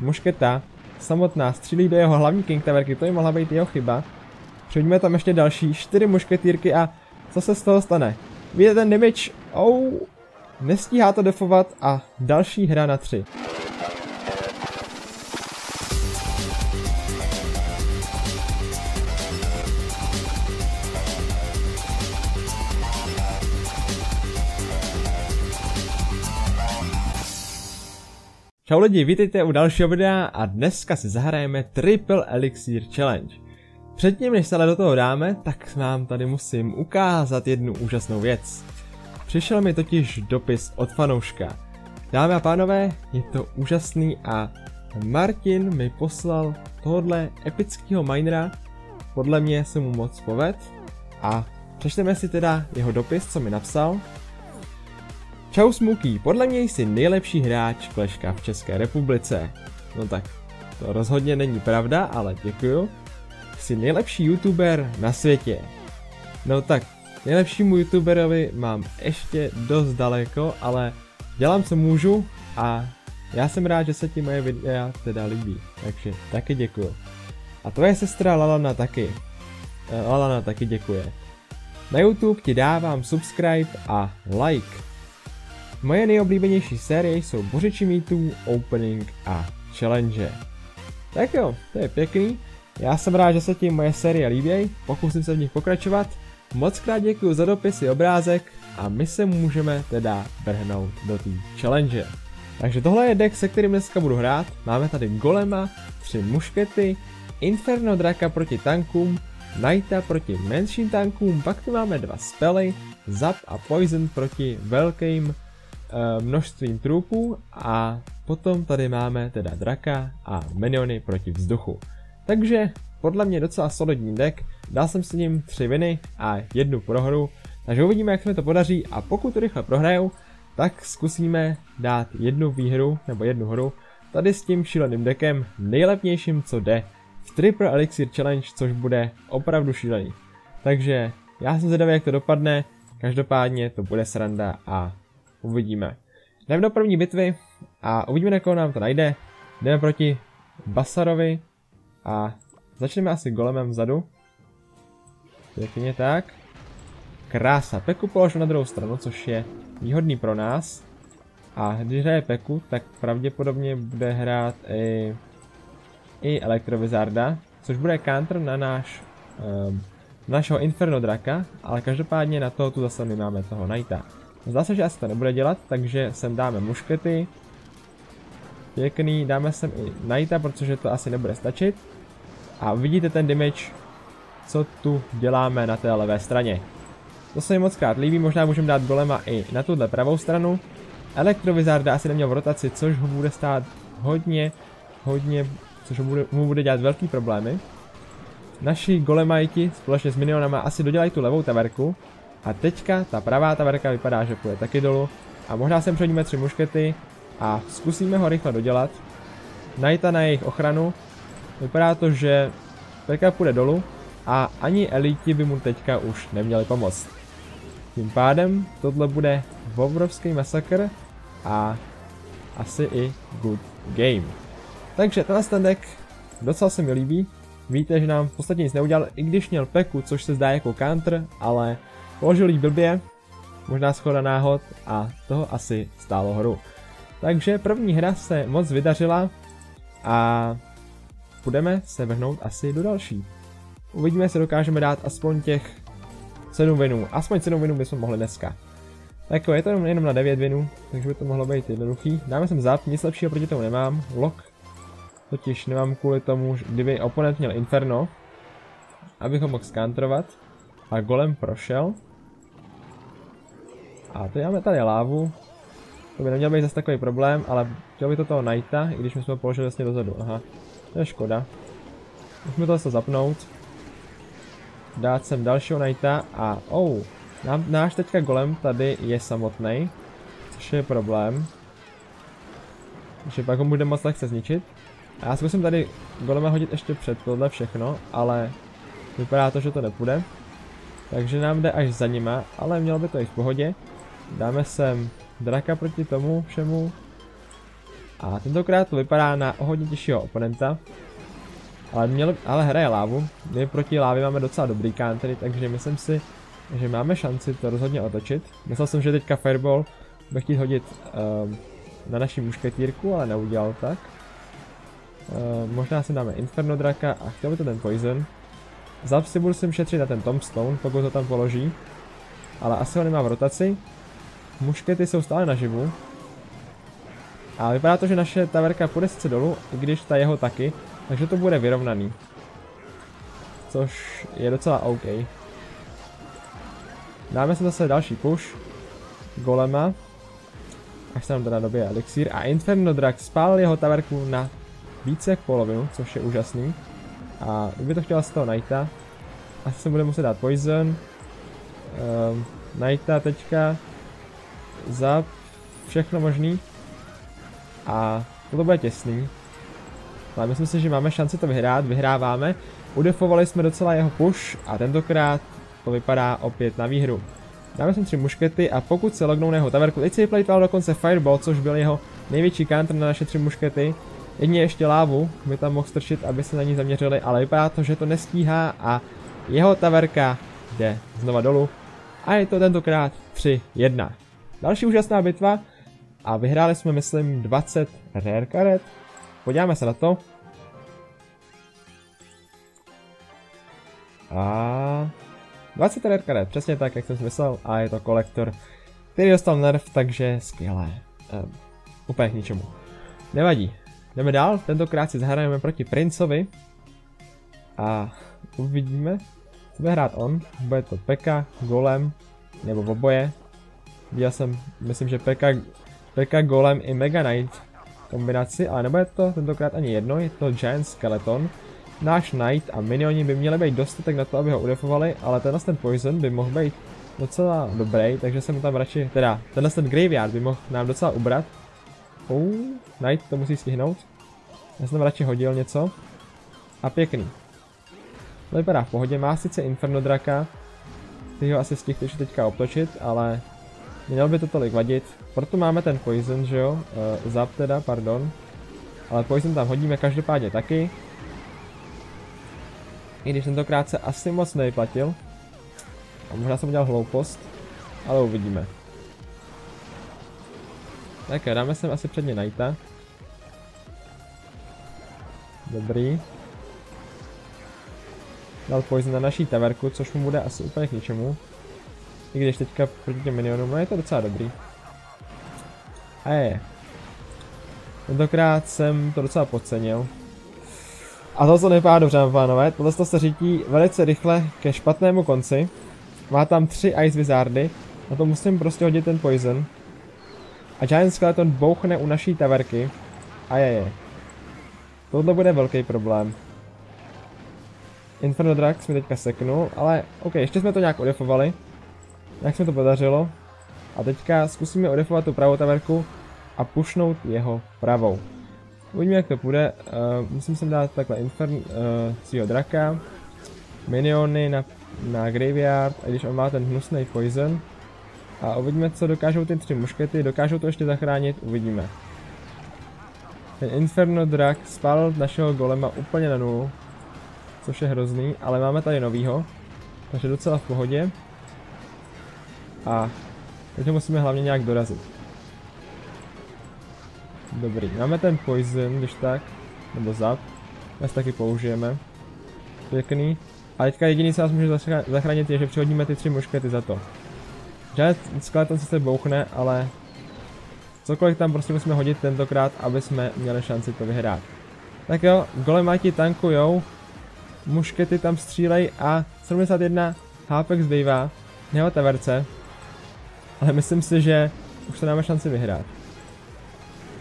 mušketa samotná střílí do jeho hlavní King Towerky, to by mohla být jeho chyba. Přijdeme tam ještě další čtyři mušketýrky a co se z toho stane? Vidíte ten damage? Oh, nestíhá to defovat a další hra na tři. Čau lidi, vítejte u dalšího videa a dneska si zahrajeme Triple Elixir Challenge. Předtím, než se ale do toho dáme, tak vám tady musím ukázat jednu úžasnou věc. Přišel mi totiž dopis od fanouška. Dámy a pánové, je to úžasný a Martin mi poslal tohle epického minera, podle mě se mu moc poved a přečteme si teda jeho dopis, co mi napsal Čau Smokey, podle mě jsi nejlepší hráč Kleška v České republice. No tak, to rozhodně není pravda, ale děkuju. Jsi nejlepší youtuber na světě. No tak, nejlepšímu youtuberovi mám ještě dost daleko, ale dělám co můžu a já jsem rád, že se ti moje videa teda líbí, takže taky děkuju. A tvoje sestra Lalana taky. Eh, Lalana taky děkuje. Na YouTube ti dávám subscribe a like. Moje nejoblíbenější série jsou Bořiči mýtů, Opening a Challenge. Tak jo, to je pěkný. Já jsem rád, že se ti moje série líbí, pokusím se v nich pokračovat. Moc krát děkuji za dopisy, obrázek a my se můžeme teda vrhnout do té challenge. Takže tohle je deck, se kterým dneska budu hrát. Máme tady Golema, tři muškety, Inferno Draka proti tankům, Knighta proti menším tankům, pak tu máme dva spely, Zap a Poison proti velkým množstvím trupů a potom tady máme teda draka a miniony proti vzduchu. Takže podle mě docela solidní deck, dal jsem s ním tři viny a jednu prohru, takže uvidíme jak se mi to podaří a pokud to rychle prohraju, tak zkusíme dát jednu výhru nebo jednu hru tady s tím šíleným deckem nejlepnějším co jde v Triple Elixir Challenge, což bude opravdu šílený. Takže já jsem zvědavý jak to dopadne, každopádně to bude sranda a Uvidíme. Jdeme do první bitvy a uvidíme, na koho nám to najde. Jdeme proti Basarovi a začneme asi golemem vzadu. Pěkně tak. Krása. Peku položil na druhou stranu, což je výhodný pro nás. A když hraje Peku, tak pravděpodobně bude hrát i, i Elektrovizarda, což bude counter na náš um, našeho Inferno Draka, ale každopádně na toho tu zase my máme toho Knighta. Zdá se, že asi to nebude dělat, takže sem dáme muškety. Pěkný, dáme sem i Knighta, protože to asi nebude stačit. A vidíte ten damage, co tu děláme na té levé straně. To se mi moc krát líbí, možná můžeme dát golema i na tuhle pravou stranu. Elektrovizarda asi neměl v rotaci, což ho bude stát hodně, hodně, což ho bude, mu bude dělat velký problémy. Naši golemajti společně s minionama asi dodělají tu levou taverku, a teďka ta pravá taverka vypadá, že půjde taky dolů. A možná sem předíme tři muškety a zkusíme ho rychle dodělat. Najta na jejich ochranu. Vypadá to, že Peka půjde dolů a ani eliti by mu teďka už neměli pomoct. Tím pádem tohle bude obrovský masakr a asi i good game. Takže tenhle ten deck docela se mi líbí. Víte, že nám v podstatě nic neudělal, i když měl Peku, což se zdá jako counter, ale Položil jí blbě, možná schoda náhod a toho asi stálo hru. Takže první hra se moc vydařila a budeme se vrhnout asi do další. Uvidíme, jestli dokážeme dát aspoň těch 7 vinů. Aspoň 7 vinů bychom mohli dneska. Tak jo, je to jenom na 9 vinů, takže by to mohlo být jednoduchý. Dáme sem zap, nic lepšího proti tomu nemám. Lock totiž nemám kvůli tomu, kdyby oponent měl Inferno, abych ho mohl skantrovat. A golem prošel. A teď máme tady lávu. To by neměl být zase takový problém, ale chtěl by to toho Knighta, i když my jsme ho položili vlastně dozadu. Aha, to je škoda. Musíme to zase zapnout. Dát sem dalšího Knighta a oh, náš teďka golem tady je samotný, což je problém. Takže pak ho bude moc lehce zničit. A já zkusím tady golema hodit ještě před tohle všechno, ale vypadá to, že to nepůjde. Takže nám jde až za nima, ale mělo by to i v pohodě. Dáme sem draka proti tomu všemu. A tentokrát to vypadá na hodně těžšího oponenta. Ale, měl, ale hraje lávu. My proti lávě máme docela dobrý countery, takže myslím si, že máme šanci to rozhodně otočit. Myslel jsem, že teďka Fireball bude chtít hodit um, na naši mušketírku, ale neudělal tak. Uh, možná si dáme Inferno Draka a chtěl by to ten Poison. Zap si budu si šetřit na ten Tombstone, pokud to tam položí. Ale asi ho nemá v rotaci. Muškety jsou stále naživu. A vypadá to, že naše taverka půjde sice dolů, i když ta jeho taky, takže to bude vyrovnaný. Což je docela OK. Dáme si zase další push. Golema. Až se nám teda dobije elixír. A Inferno Drag spálil jeho taverku na více jak polovinu, což je úžasný. A kdyby to chtěla z toho Knighta, asi se bude muset dát Poison. Um, Knighta teďka za všechno možný. A to bude těsný. Ale myslím si, že máme šanci to vyhrát, vyhráváme. Udefovali jsme docela jeho push a tentokrát to vypadá opět na výhru. Dáme sem tři muškety a pokud se lognou na jeho taverku, teď si dokonce Fireball, což byl jeho největší counter na naše tři muškety. Jedině ještě lávu by tam mohl strčit, aby se na ní zaměřili, ale vypadá to, že to nestíhá a jeho taverka jde znova dolů. A je to tentokrát 3-1. Další úžasná bitva a vyhráli jsme, myslím, 20 rare karet. Podíváme se na to. A 20 rare karet, přesně tak, jak jsem si myslel, a je to kolektor, který dostal nerv, takže skvělé. Um, úplně k ničemu. Nevadí. Jdeme dál, tentokrát si zahrajeme proti Princovi. A uvidíme, co bude hrát on. Bude to Peka, Golem, nebo oboje. Viděl jsem, myslím, že Peka, Peka Golem i Mega Knight kombinaci, ale nebude to tentokrát ani jedno, je to Giant Skeleton. Náš Knight a minioni by měli být dostatek na to, aby ho udefovali, ale tenhle ten Poison by mohl být docela dobrý, takže jsem tam radši, teda tenhle ten Graveyard by mohl nám docela ubrat. Oh, Knight to musí stihnout. Já jsem radši hodil něco. A pěkný. To vypadá v pohodě, má sice Inferno Draka, ty ho asi stihl teďka obtočit, ale Měl by to tolik vadit. Proto máme ten poison, že jo? Uh, zap teda, pardon. Ale poison tam hodíme každopádně taky. I když tentokrát se asi moc nevyplatil. A možná jsem udělal hloupost. Ale uvidíme. Tak dáme sem asi předně Knighta. Dobrý. Dal poison na naší taverku, což mu bude asi úplně k ničemu. I když teďka proti těm minionům, no je to docela dobrý. A je. Tentokrát jsem to docela podcenil. A to, co nevypadá dobře, pánové, tohle se řítí velice rychle ke špatnému konci. Má tam tři Ice Wizardy, na to musím prostě hodit ten Poison. A Giant Skeleton bouchne u naší taverky. A je, je. Tohle bude velký problém. Inferno Drax mi teďka seknul, ale ok, ještě jsme to nějak odefovali. Jak se to podařilo. A teďka zkusíme odefovat tu pravou taverku a pušnout jeho pravou. Uvidíme jak to půjde, uh, musím sem dát takhle infern uh, draka, miniony na, na graveyard, a když on má ten hnusný poison. A uvidíme co dokážou ty tři muškety, dokážou to ještě zachránit, uvidíme. Ten Inferno Drak spálil našeho golema úplně na nulu, což je hrozný, ale máme tady novýho, takže docela v pohodě. A teď musíme hlavně nějak dorazit. Dobrý, máme ten poison, když tak, nebo zap. Dnes taky použijeme. Pěkný. A teďka jediný, co nás může zachránit, je, že přihodíme ty tři muškety za to. Giant skeleton se bouchne, ale cokoliv tam prostě musíme hodit tentokrát, aby jsme měli šanci to vyhrát. Tak jo, golemáti tankujou, muškety tam střílej a 71 HP zbývá. Jeho taverce, ale myslím si, že už to máme šanci vyhrát.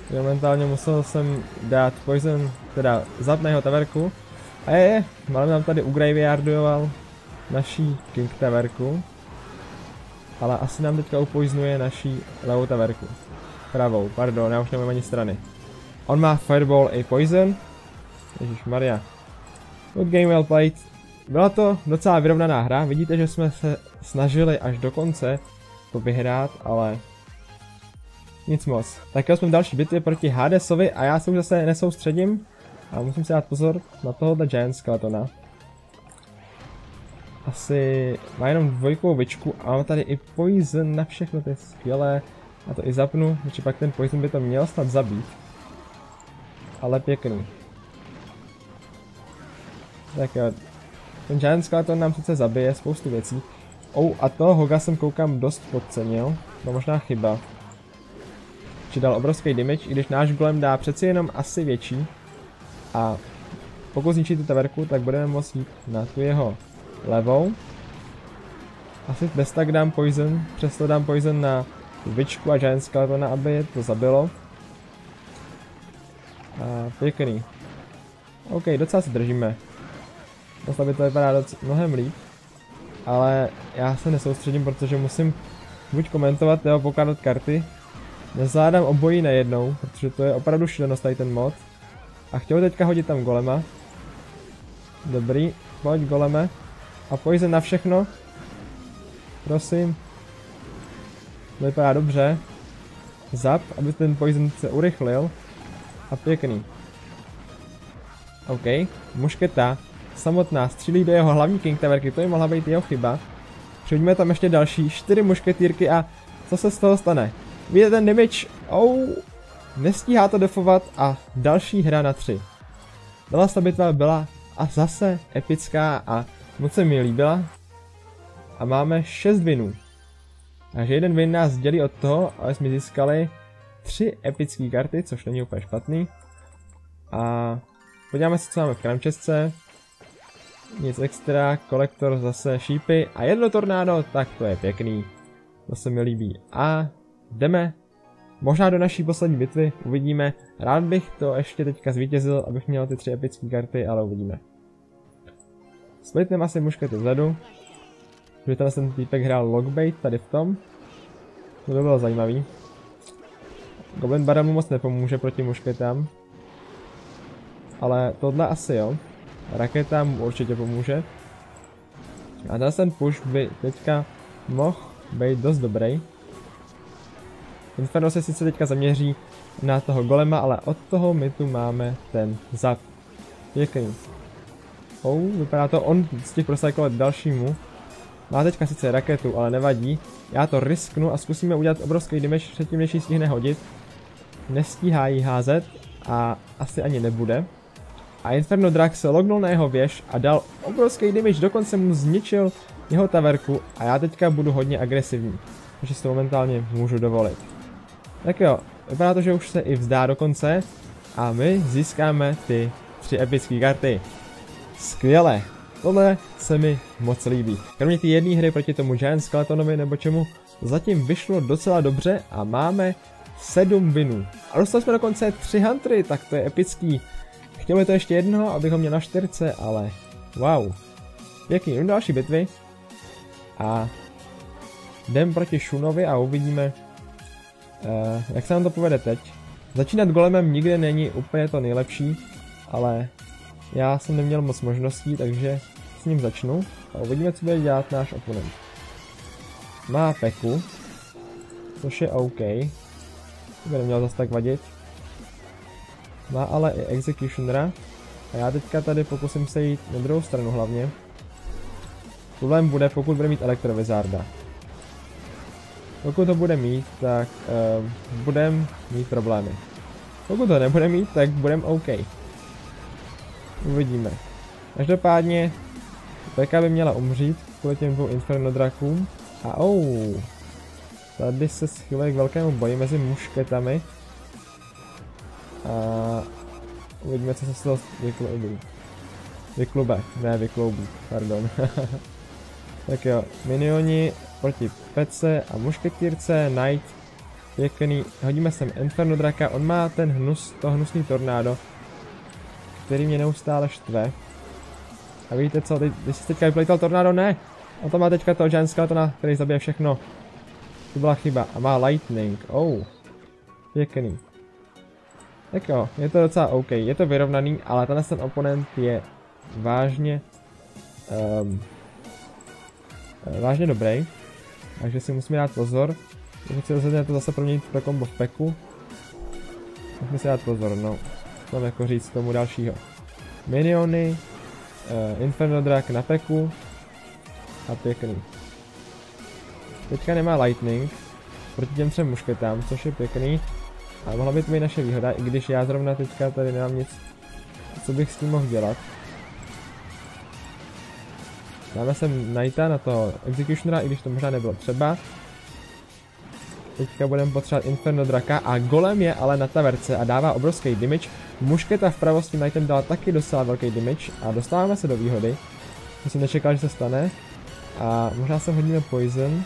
Momentálně musel jsem dát poison, teda zap na jeho taverku. A je, je, malem nám tady ugraveyardoval naší King taverku. Ale asi nám teďka upoiznuje naší levou taverku. Pravou, pardon, já už nemám ani strany. On má Fireball i Poison. Ježíš Maria. Good game well played. Byla to docela vyrovnaná hra, vidíte, že jsme se snažili až do konce to vyhrát, ale nic moc. Tak jo, jsme v další bitvě proti Hadesovi a já se už zase nesoustředím. A musím si dát pozor na tohohle Giant Skeletona. Asi má jenom dvojkovou vyčku a mám tady i poison na všechno, to je skvělé. A to i zapnu, protože pak ten poison by to měl snad zabít. Ale pěkný. Tak jo, ten Giant Skeleton nám sice zabije spoustu věcí. Oh, a toho Hoga jsem koukám dost podcenil. To možná chyba. Či dal obrovský damage, i když náš golem dá přeci jenom asi větší. A pokud zničí tu taverku, tak budeme moct jít na tu jeho levou. Asi bez tak dám poison, přesto dám poison na tu vyčku a Giant Skeletona, aby je to zabilo. A pěkný. OK, docela si držíme. Vlastně by to vypadá doc mnohem líp. Ale já se nesoustředím, protože musím buď komentovat nebo pokládat karty. Nezvládám obojí najednou, protože to je opravdu šílenost tady ten mod. A chtěl teďka hodit tam golema. Dobrý, pojď goleme. A poison na všechno. Prosím. To vypadá dobře. Zap, aby ten poison se urychlil. A pěkný. OK, mušketa samotná střílí do jeho hlavní King Towerky, to by mohla být jeho chyba. Přihodíme tam ještě další čtyři mušketýrky a co se z toho stane? Vidíte ten damage? Oh, nestíhá to defovat a další hra na tři. Byla ta bitva byla a zase epická a moc se mi líbila. A máme 6 winů. Takže jeden win nás dělí od toho, ale jsme získali tři epické karty, což není úplně špatný. A podíváme se, co máme v kramčesce. Nic extra, kolektor zase šípy a jedno tornádo, tak to je pěkný. To se mi líbí. A jdeme možná do naší poslední bitvy, uvidíme. Rád bych to ještě teďka zvítězil, abych měl ty tři epické karty, ale uvidíme. Splitneme asi muškety vzadu. Že tam ten týpek hrál logbait tady v tom. To by bylo zajímavý. Goblin Baron mu moc nepomůže proti mušketám. Ale tohle asi jo. Raketa mu určitě pomůže. A ten ten push by teďka mohl být dost dobrý. Inferno se sice teďka zaměří na toho golema, ale od toho my tu máme ten zap. Pěkný. Oh, vypadá to on z těch procyklovat dalšímu. Má teďka sice raketu, ale nevadí. Já to risknu a zkusíme udělat obrovský damage předtím, než ji stihne hodit. Nestíhá jí házet a asi ani nebude a Inferno Drag se lognul na jeho věž a dal obrovský damage, dokonce mu zničil jeho taverku a já teďka budu hodně agresivní, takže si to momentálně můžu dovolit. Tak jo, vypadá to, že už se i vzdá dokonce a my získáme ty tři epické karty. Skvěle, tohle se mi moc líbí. Kromě ty jedné hry proti tomu Giant Skeletonovi nebo čemu, zatím vyšlo docela dobře a máme 7 winů. A dostali jsme dokonce 3 huntry, tak to je epický. Chtěl to ještě jednoho, abych ho měl na čtyřce, ale wow. Pěkný, jdem další bitvy. A jdem proti Shunovi a uvidíme, uh, jak se nám to povede teď. Začínat golemem nikdy není úplně to nejlepší, ale já jsem neměl moc možností, takže s ním začnu a uvidíme, co bude dělat náš oponent. Má peku, což je OK. To by nemělo zase tak vadit. Má ale i Executionera. A já teďka tady pokusím se jít na druhou stranu hlavně. Problém bude, pokud bude mít Elektrovizarda. Pokud to bude mít, tak uh, budem mít problémy. Pokud to nebude mít, tak budem OK. Uvidíme. Každopádně Peka by měla umřít kvůli těm dvou Inferno drakům. A oh, tady se schyluje k velkému boji mezi mušketami. A uvidíme, co se z toho vykloubí. Vyklube, ne vykloubí, pardon. tak jo, minioni proti pece a mušketírce, knight, pěkný, hodíme sem Inferno draka, on má ten hnus, to hnusný tornádo, který mě neustále štve. A víte co, teď, když jsi teďka vyplejtal tornádo, ne, on to má teďka toho Giant Skeletona, který zabije všechno. To byla chyba. A má Lightning, oh. Pěkný. Tak jo, je to docela OK, je to vyrovnaný, ale tenhle ten oponent je vážně um, vážně dobrý, takže si musíme dát pozor. Pokud si rozhodne to zase proměnit pro kombo v peku, mi se dát pozor, no. Mám jako říct tomu dalšího. Miniony, uh, Inferno Drak na peku a pěkný. Teďka nemá Lightning proti těm třem mušketám, což je pěkný. A mohla by to být naše výhoda, i když já zrovna teďka tady nemám nic, co bych s tím mohl dělat. Dáme sem Knighta na to Executionera, i když to možná nebylo třeba. Teďka budeme potřebovat Inferno Draka a Golem je ale na taverce a dává obrovský damage. Mušketa vpravo s tím Knightem dala taky docela velký damage a dostáváme se do výhody. To jsem nečekal, že se stane. A možná se hodíme Poison.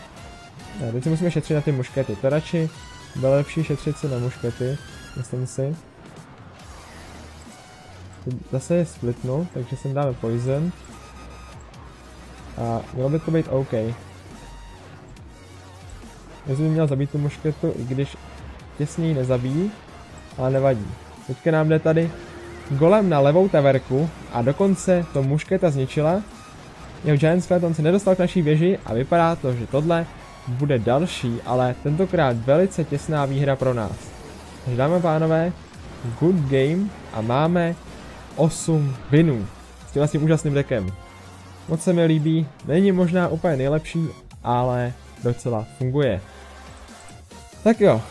Ne, teď si musíme šetřit na ty muškety. To radši bylo lepší šetřit si na muškety, myslím si. Zase je splitnu, takže sem dáme Poison. A mělo by to být OK. Jestli by měl zabít tu mušketu, i když těsně ji nezabíjí, ale nevadí. Teďka nám jde tady golem na levou taverku a dokonce to mušketa zničila. Jeho Giant Skeleton se nedostal k naší věži a vypadá to, že tohle bude další, ale tentokrát velice těsná výhra pro nás. Takže dáme pánové, good game a máme 8 winů s tím vlastně úžasným dekem. Moc se mi líbí, není možná úplně nejlepší, ale docela funguje. Tak jo,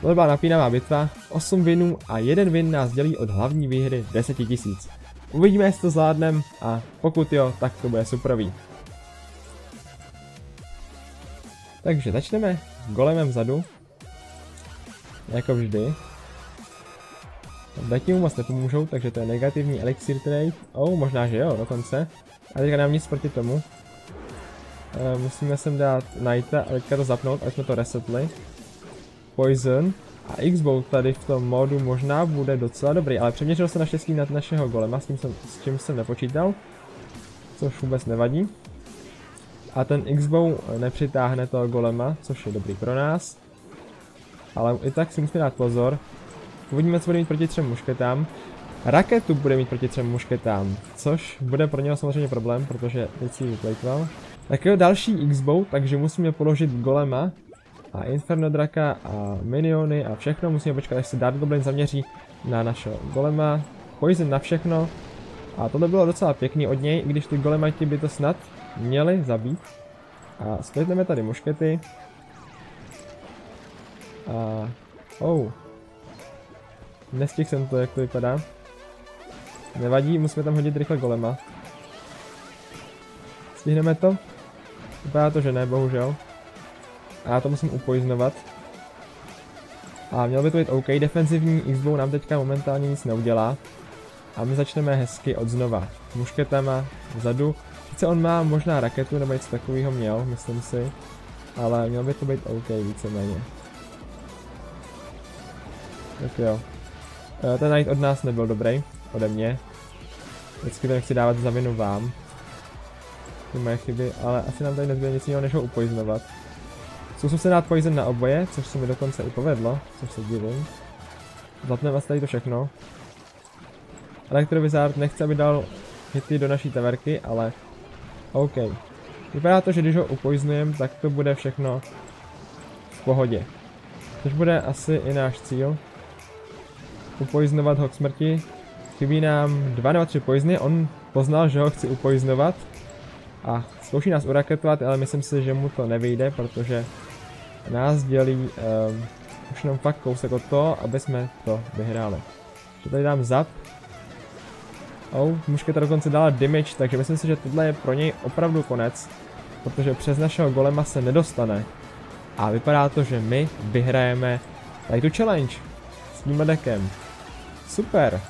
to byla napínavá bitva, 8 winů a jeden win nás dělí od hlavní výhry 10 000. Uvidíme, jestli to zvládnem a pokud jo, tak to bude superový. Takže začneme golemem vzadu. Jako vždy. Dati mu moc nepomůžou, takže to je negativní elixir trade. Oh, možná, že jo, dokonce. A teďka nám nic proti tomu. E, musíme sem dát Knighta a teďka to zapnout, aby jsme to resetli. Poison. A X-Bolt tady v tom modu možná bude docela dobrý, ale přeměřil se naštěstí na našeho golema, s, tím jsem, s čím jsem nepočítal. Což vůbec nevadí. A ten X-Bow nepřitáhne toho golema, což je dobrý pro nás. Ale i tak si musíme dát pozor. Uvidíme, co bude mít proti třem mušketám. Raketu bude mít proti třem mušketám, což bude pro něho samozřejmě problém, protože teď si ji vyplejtval. Tak jo, další X-Bow, takže musíme položit golema a Inferno Draka a miniony a všechno. Musíme počkat, až se Dark Goblin zaměří na našeho golema. Poison na všechno. A tohle bylo docela pěkný od něj, i když ty golemati by to snad měli zabít. A splitneme tady muškety. A... Oh. Nestihl jsem to, jak to vypadá. Nevadí, musíme tam hodit rychle golema. Stihneme to? Vypadá to, že ne, bohužel. A já to musím upoiznovat. A mělo by to být OK, defenzivní x nám teďka momentálně nic neudělá. A my začneme hezky od znova. Mušketama vzadu. Sice on má možná raketu nebo něco takového měl, myslím si. Ale mělo by to být OK víceméně. Tak jo. E, ten night od nás nebyl dobrý, ode mě. Vždycky to nechci dávat za vinu vám. Ty moje chyby, ale asi nám tady nezbyde nic jiného než ho upoiznovat. Zkusím se dát poison na oboje, což se mi dokonce i povedlo, což se divím. Zapneme vás tady to všechno. Elektrovizard nechce, aby dal hity do naší taverky, ale OK. Vypadá to, že když ho upoiznujeme, tak to bude všechno v pohodě. Což bude asi i náš cíl. Upoiznovat ho k smrti. Chybí nám dva nebo tři poizny, on poznal, že ho chci upoiznovat. A zkouší nás uraketovat, ale myslím si, že mu to nevyjde, protože nás dělí um, už jenom fakt kousek od toho, aby jsme to vyhráli. Že tady dám zap. Oh, mušketa dokonce dala damage, takže myslím si, že tohle je pro něj opravdu konec. Protože přes našeho golema se nedostane. A vypadá to, že my vyhrajeme tady tu challenge s tím dekem. Super.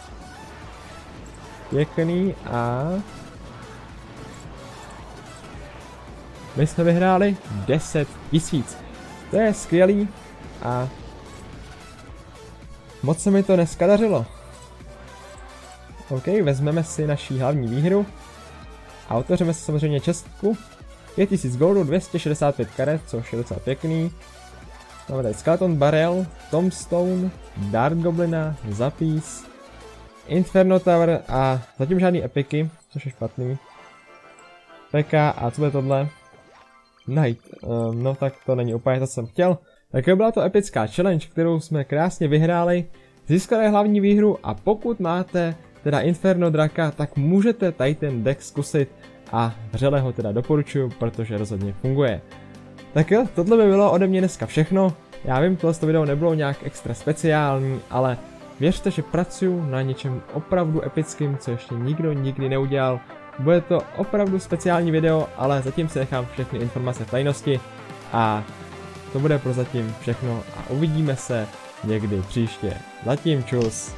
Pěkný a... My jsme vyhráli 10 tisíc. To je skvělý a moc se mi to dneska dařilo. OK, vezmeme si naší hlavní výhru a otevřeme si samozřejmě čestku. 5000 goldů, 265 karet, což je docela pěkný. Máme tady Skeleton Barrel, Tombstone, Dark Goblina, Zapis, Inferno Tower a zatím žádný epiky, což je špatný. PK a co je tohle? Night. Um, no tak to není úplně to, co jsem chtěl. Tak byla to epická challenge, kterou jsme krásně vyhráli. Získali hlavní výhru a pokud máte teda Inferno Draka, tak můžete tady ten deck zkusit a vřele ho teda doporučuju, protože rozhodně funguje. Tak jo, tohle by bylo ode mě dneska všechno. Já vím, tohle video nebylo nějak extra speciální, ale věřte, že pracuju na něčem opravdu epickým, co ještě nikdo nikdy neudělal. Bude to opravdu speciální video, ale zatím si nechám všechny informace v tajnosti a to bude pro zatím všechno a uvidíme se někdy příště. Zatím čus.